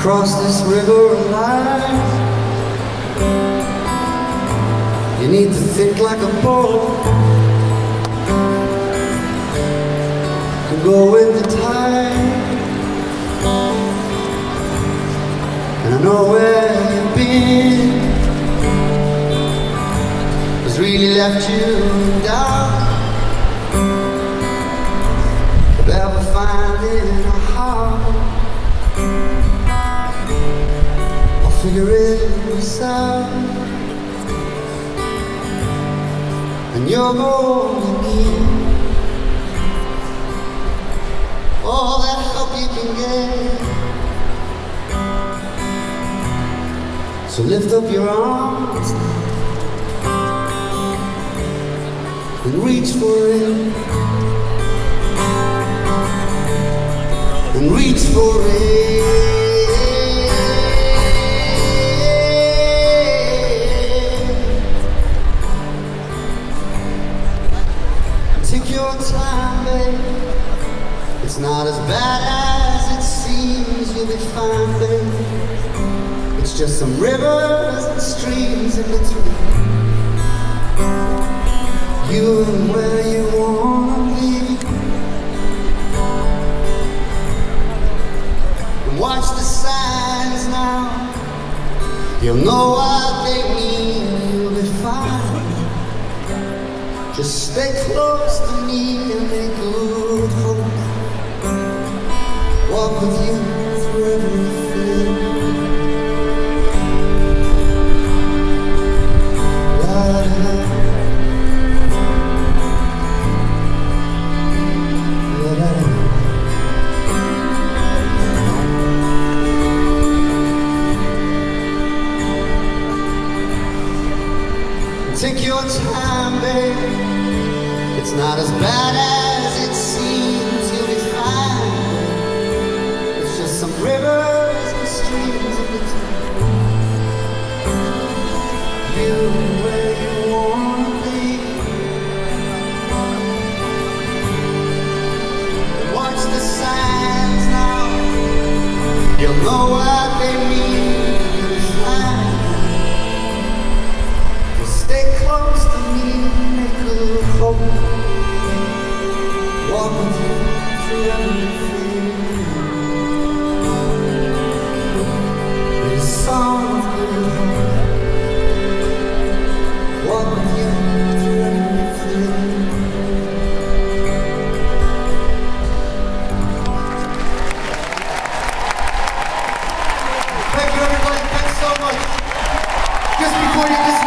cross this river of life. You need to think like a boat and go with the tide. And I know where you've been has really left you down. It out. And you're going need all that help you can get. So lift up your arms and reach for it. And reach for it. Your time, babe. It's not as bad as it seems. You'll be fine, babe. It's just some rivers and streams in between. You and where you wanna be. Watch the signs now. You'll know what they mean. Just stay close to me and make good hope. Walk with you through everything. La, da, da. La. Take your time, babe. It's not as bad as it seems. You'll be fine. It's just some rivers and streams in between. You and where you wanna be. Watch the signs now. You'll know what Thank